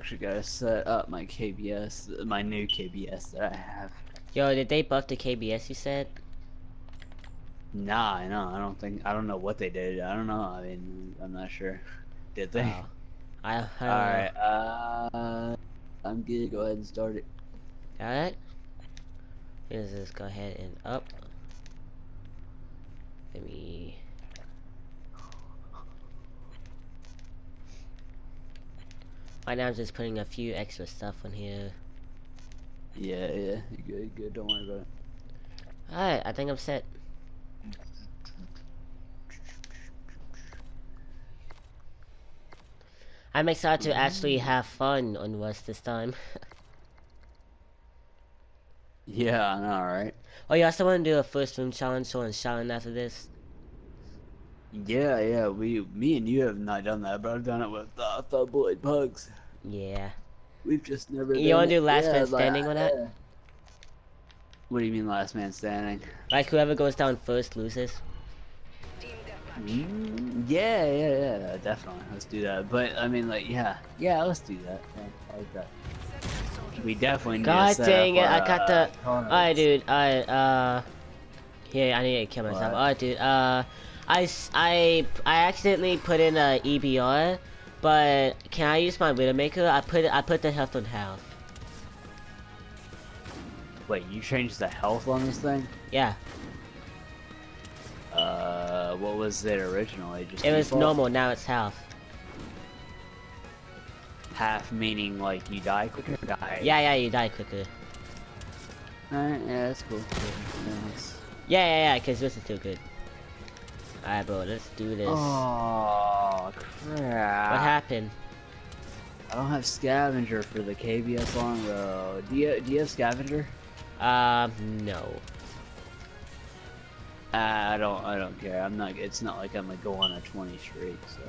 not actually gotta set up my KBS, my new KBS that I have. Yo, did they buff the KBS you said? Nah, I know. I don't think. I don't know what they did. I don't know. I mean, I'm not sure. Did they? Oh. I, I don't know. Alright, uh, I'm gonna go ahead and start it. Alright. Let's just go ahead and up. Let me. Right now, I'm just putting a few extra stuff on here. Yeah, yeah, you good, good. Don't worry about it. Alright, I think I'm set. I'm excited to actually have fun on Rust this time. Yeah, I know, right? oh, you also want to do a first room challenge so on Sharon after this? Yeah, yeah. We, me and you have not done that, but I've done it with uh, Thubboid Pugs. Yeah. We've just never. You wanna do last Yeah, man like, standing on that? yeah. What do you mean, last man standing? Like whoever goes down first loses. Mm, yeah, yeah, yeah, definitely. Let's do that. But I mean, like, yeah, yeah, let's do that. Yeah, I like that. We definitely need God to set dang it, I got uh, the- tournaments. Alright, dude. I uh. Yeah, I need to kill myself. Alright, dude. Uh, I I I accidentally put in a EBR, but can I use my Widowmaker? I put I put the health on half. Wait, you changed the health on this thing? Yeah, Uh, what was it originally? Just it was default? normal. Now it's half. Half meaning like you die quicker. Die. Yeah, yeah. You die quicker. Alright, yeah, that's cool. Yeah, that's- Yeah, yeah, yeah. Cause this is too good. Alright, bro. Let's do this. Oh crap! What happened? I don't have scavenger for the KBS longbow. Do you do you have scavenger? Um, no. Uh, I don't I don't care. I'm not. It's not like I'm gonna go on a 20 streak. So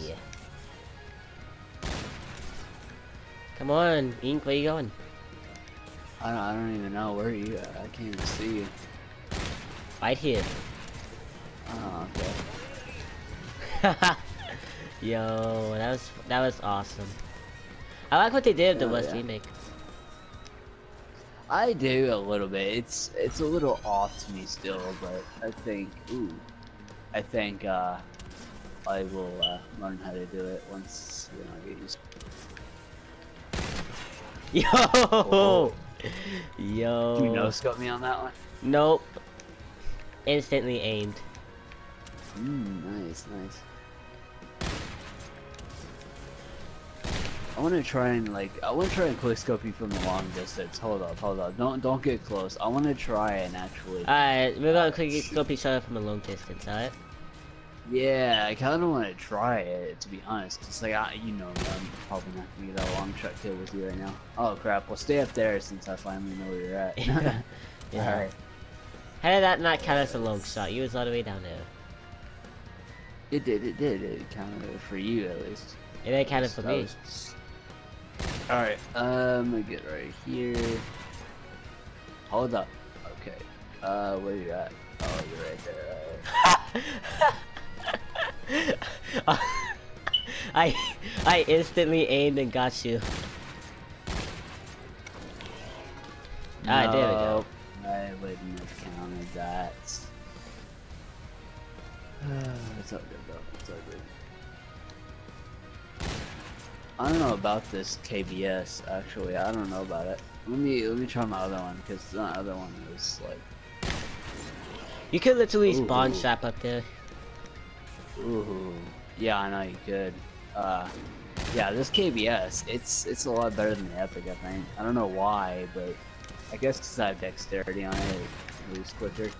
Yeah. Come on, Ink. Where you going? I don't. I don't even know where you. At. I can't even see you. Right here. Oh, okay. Yo, that was that was awesome. I like what they did with the Oh, Rust yeah. remake. I do a little bit. It's it's a little off to me still, but I think ooh, I think uh, I will uh, learn how to do it once you know I get used. Yo, Oh. yo. Do you no scope me on that one? Nope. Instantly aimed. Mm, nice, nice. I want to try and like I want to try and quick you from the long distance. Hold up, hold up. Don't don't get close. I want to try and actually. Alright, we're gonna Uh, quick shoot. scope each other from a long distance, alright? Yeah, I kind of want to try it, to be honest. It's like, I, you know, I'm probably not to get a long shot kill with you right now. Oh, crap. Well, stay up there since I finally know where you're at. Yeah. Alright. How did that not count as a long shot? You was all the way down there. It did, it did. It counted for you, at least. It ain't counted for me. was- Alright, um, let me get right here. Hold up. Okay. Uh, where you at? Oh, you're right there. I I instantly aimed and got you. Alright, there we go. I wouldn't have counted that. it's all good though. It's all good. I don't know about this KBS actually. I don't know about it. Let me let me try my other one because the other one was like, You could literally spawn Ooh. trap up there. ooh, yeah, I know you could. Uh, yeah, this KBS, it's it's a lot better than the Epic. I think. I don't know why, but I guess because I have dexterity on it, it moves quicker.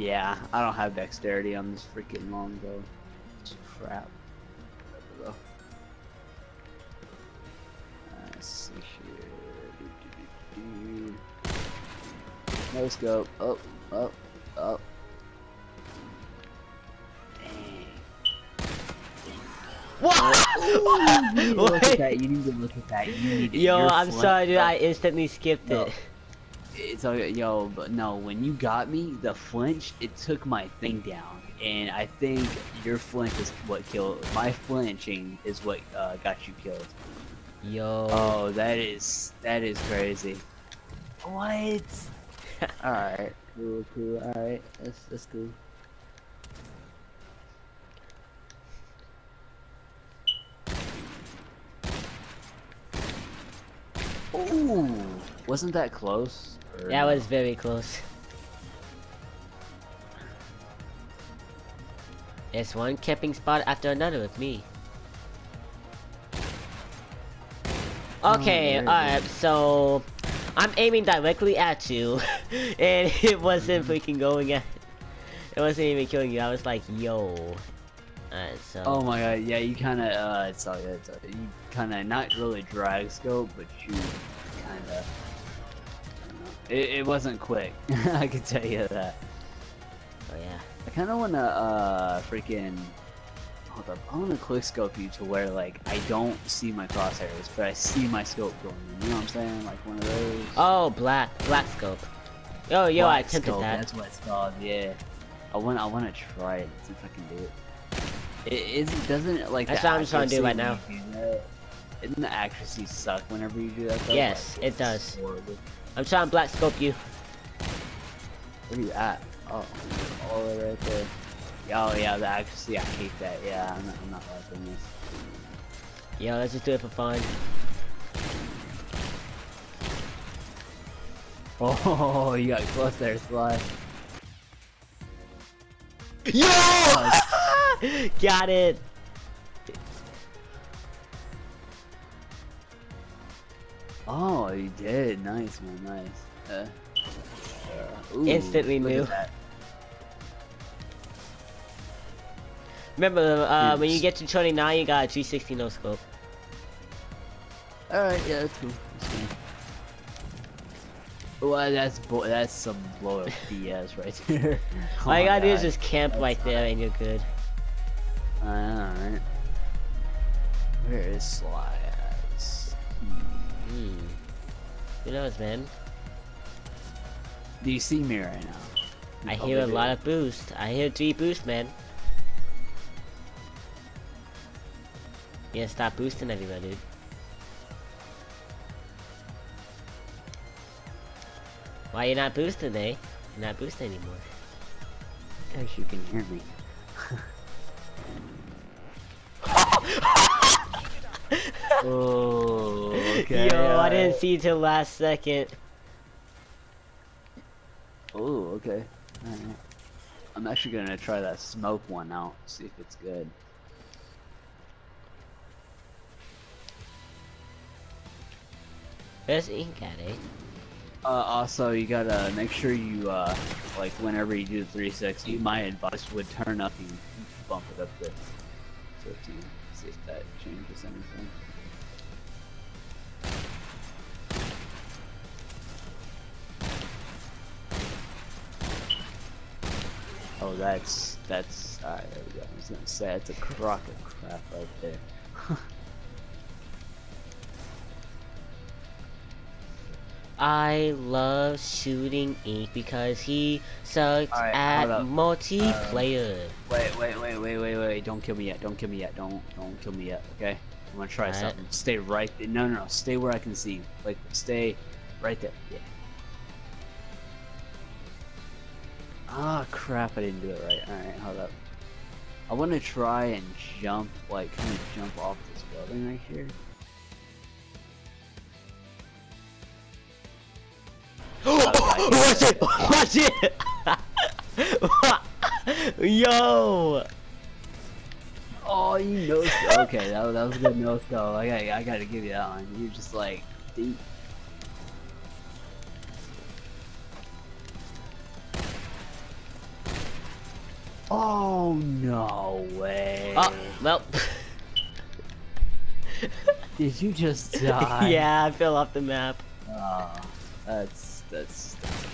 Yeah, I don't have dexterity on this freaking longbow. It's crap. Whatever, though. Let's see here. Do, do, do. No scope. Oh, oh, oh. Dang. What? You need to look at that. You need to look at that. You need Yo, I'm sorry, dude. I instantly skipped No. it. It's all yo, but no, when you got me, the flinch, it took my thing down, and I think your flinch is what killed. My flinching is what uh, got you killed. Yo. Oh, that is that is crazy. What? all right, cool, cool. All right, that's that's cool. Ooh, wasn't that close? That was very close. It's one camping spot after another with me. Okay, there it alright, so I'm aiming directly at you, and it wasn't freaking going at. It wasn't even killing you. I was like, yo. Alright, so. Oh my god, yeah, you kind of, uh, it's all good. It's all good. You kind of, not really drag scope, but you kind of, it, it wasn't quick. I can tell you that. Oh yeah. I kind of want to, uh, freaking, hold up. I want to quick scope you to where, like, I don't see my crosshairs, but I see my scope going. You know what I'm saying? Like one of those. Oh, black, black scope. Yo, yo, I Black attempted scope, that. That's what it's called. Yeah. I want. I want to try it. See if I can do it. It Doesn't it like. That's what I'm trying to do right when you do that- Doesn't the accuracy suck whenever you do that? Though? Yes, Like, it does. horrible. I'm trying to black scope you. Where are you at? Oh, all the way right there. Yeah, Oh yeah, the accuracy. I hate that. Yeah, I'm not, I'm not liking this. Yeah, let's just do it for fun. Oh, you got close there, Sly. Yo! Got it. Oh, you did. Nice, man. Nice. Uh, uh, ooh, Instantly knew. that. Remember, uh, when you get to 29, you got a 360 no scope. Alright, yeah, that's cool. That's cool. Well, that's bo that's some blow up BS right there. Oh All you gotta do is just camp That's right there and you're good. Alright. Where is Sly Who knows, man? Do you see me right now? I Oh, hear a maybe- lot of boost. I hear three boost, man. Yeah, stop boosting everybody, dude. Why you not boosting, eh? You're not boosting anymore. Guess you can hear me. oh, okay. Yo, I didn't see till last second. Oh, okay. Alright. I'm actually gonna try that smoke one out, see if it's good. Where's ink at, eh? Uh, also, you gotta make sure you, uh, like, whenever you do the 360, my advice would turn up and bump it up to 15. See if that changes anything. Oh, that's, that's, alright, there we go. I was gonna say, it's a crock of crap right there. I love shooting ink because he sucks Alright, at multiplayer. Um, wait, wait, wait, wait, wait, wait! Don't kill me yet! Don't kill me yet! Don't, don't kill me yet! Okay, I'm gonna try Alright. something. Stay right. There. No, no, no! Stay where I can see. Like, stay right there. Yeah. Ah, crap! I didn't do it right. All right, hold up. I want to try and jump, like, kind of jump off this building right here. Watch it! Watch it! Yo! Oh, you know. okay, that, was- that was a good no scope. I got, I got to give you that one. You're just like deep. Oh no way! Oh, well. Did you just die? yeah, I fell off the map. Oh, that's that's that's.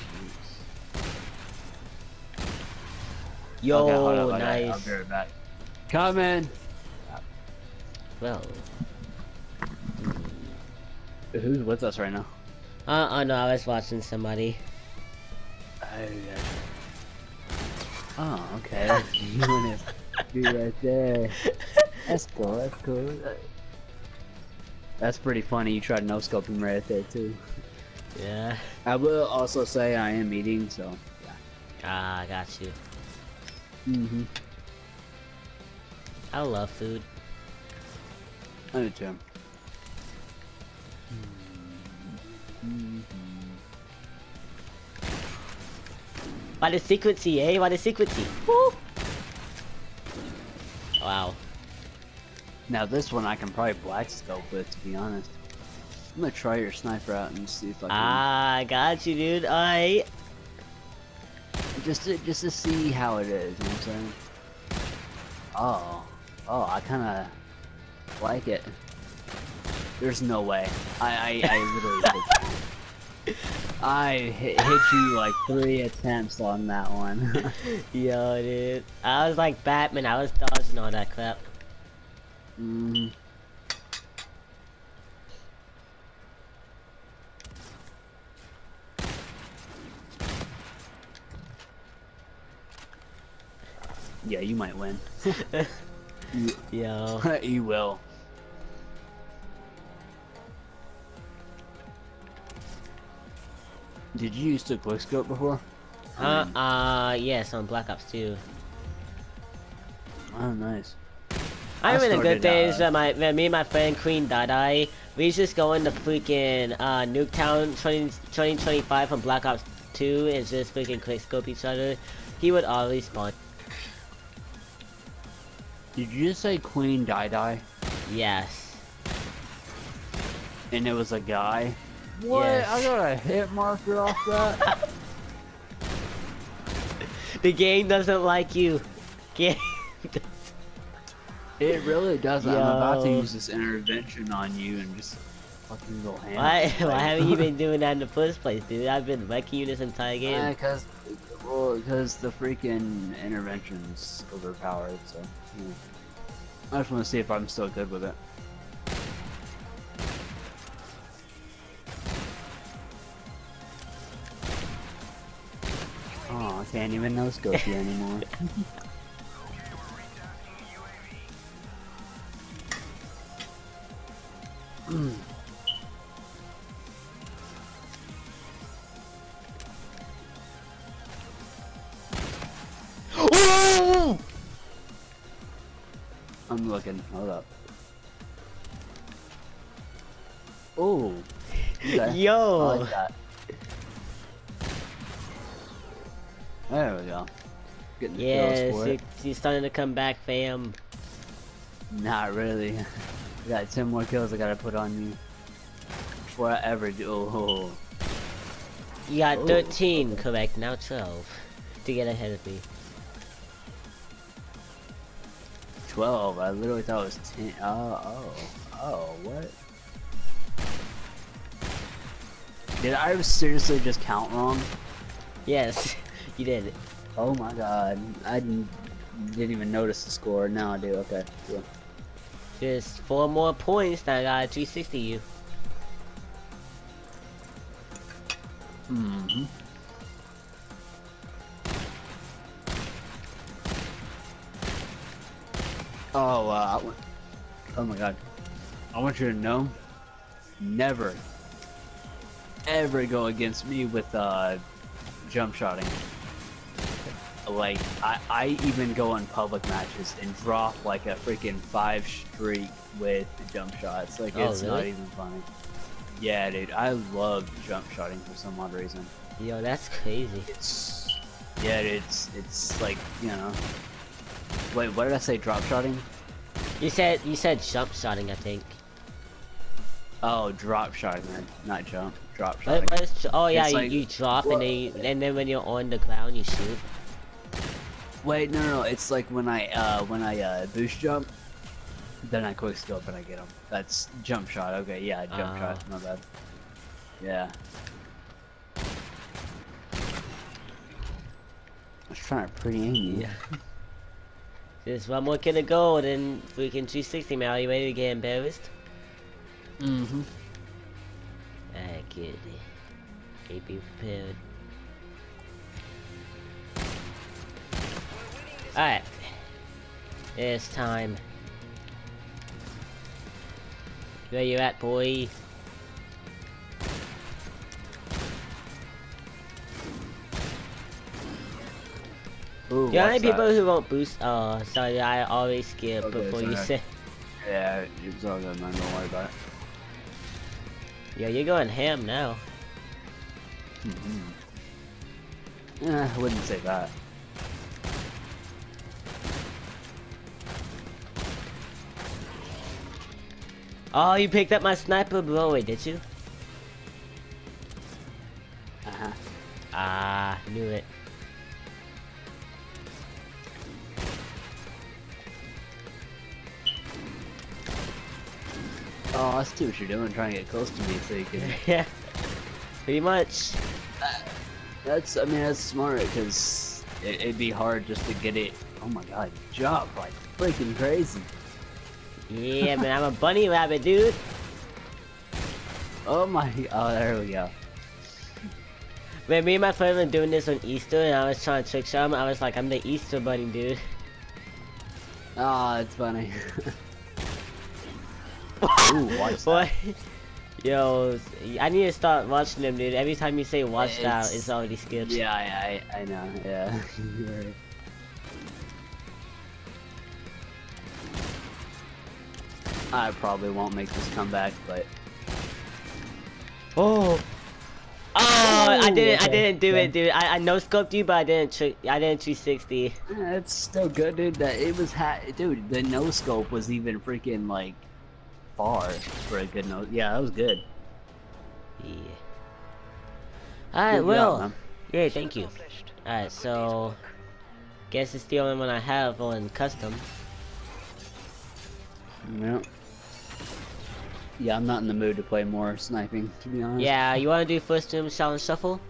Yo, Okay, okay, nice. I'll be right back. Coming. Well, Who's with us right now? Uh, oh no, I was watching somebody. Oh, yeah. Oh, okay. you wanna be right there. That's cool, that's cool. That's pretty funny, you tried no scoping right there too. Yeah. I will also say I am eating, so yeah. Ah, I got you. Mm-hmm. I love food. I do too. Why the secrecy, eh? By the secrecy? Woo! Wow. Now this one I can probably black scope with, to be honest. I'm gonna try your sniper out and see if I can. Ah, I got you, dude. Alright. Just to, just to see how it is, you know what I'm saying? Oh. Oh, I kinda like it. There's no way. I, I, I literally hit I hit, hit you like three attempts on that one. Yo, dude. I was like Batman. I was dodging all that crap. mm. Yeah, you might win. you, Yo. you will. Did you use the quickscope before? Uh, uh, yes, on Black Ops 2. Oh, nice. I I remember the good days uh, when my when me and my friend Queen Dada, we used to just go into freaking uh, Nuketown 20, 2025 from Black Ops 2 and just freaking quick scope each other. He would always spawn. Did you just say Queen Die Die? Yes. And it was a guy? What? Yes. I got a hit marker off that? The game doesn't like you. Game. it really doesn't. I'm about to use this intervention on you and just fucking go ham. why? Why haven't you been doing that in the first place, dude? I've been wrecking you this entire game. Yeah, Because, well, because the freaking intervention's overpowered, so. yeah. I just want to see if I'm still good with it. Can't even no scope you anymore. Ooh! I'm looking. Hold up. Oh. Okay. Yo. There we go. Getting the Yes, for you, it. you're starting to come back, fam. Not really. I got 10 more kills I gotta put on you. Before I ever do. Oh. You got Oh. 13, correct? Now 12. To get ahead of me. 12. I literally thought it was 10. Oh, oh. Oh, what? Did I seriously just count wrong? Yes, you did. it. Oh my god. I didn't, didn't even notice the score. Now I do. Okay. Cool. Just four more points that I got 360 you. Mm-hmm. Oh, uh, I want- oh my god. I want you to know, never, ever go against me with, uh, jump shotting. Like, I, I even go in public matches and drop like a freaking five streak with the jump shots. Like, Oh, it's not even funny. Yeah, dude, I love jump shotting for some odd reason. Yo, that's crazy. It's yeah, it's it's like you know. Wait, what did I say? Drop shotting? You said you said jump shotting, I think. Oh, drop shotting, man, not jump. Drop shotting. what is, oh yeah, you, like- you drop and then you, and then when you're on the ground you shoot. Wait, no, no, no. It's like when I uh when I uh boost jump, then I quick scope and I get them. That's jump shot. Okay, yeah, jump Ah. shot. My bad. Yeah. I was trying to pretty aim you. Yeah. Just one more kill to go, then freaking 360 man. Are you ready to get embarrassed? Mm-hmm. Good. Okay, be prepared. Alright. It's time. Where you at, boy? Ooh, know how people who won't boost? Oh, sorry, I always skip Okay, before you say. Yeah, it's all good, man. Don't worry about it. Yeah, you're going ham now. Mm-hmm. Eh, I wouldn't say that. Oh, you picked up my sniper, bro. Wait, did you? Uh-huh. Ah, knew it. Oh, I see what you're doing, trying to get close to me so you can... yeah. Pretty much. That's, I mean, that's smart, because it, it'd be hard just to get it... Oh my god, you jump like freaking crazy. Yeah, man, I'm a bunny rabbit, dude. Oh my... Oh, there we go. Man, me and my friend were doing this on Easter, and I was trying to trick some. I was like, I'm the Easter bunny, dude. Oh, it's funny. Ooh, watch that. Yo, I need to start watching them, dude. Every time you say watch that, It's- it's already skipped. Yeah, I, I, I know, yeah. I probably won't make this comeback, but Oh. Oh, I Oh, didn't. I didn't do Yeah. it, dude. I, I no scoped you, but I didn't. I didn't 360. eh, it's still good, dude. That it was ha dude. The no scope was even freaking like far for a good no. Yeah, that was good. Yeah. Alright, Good job, well. Great, thank you. Alright, so. Guess it's the only one I have on custom. Yeah. Yeah, I'm not in the mood to play more sniping, to be honest. Yeah, you wanna do first room challenge shuffle?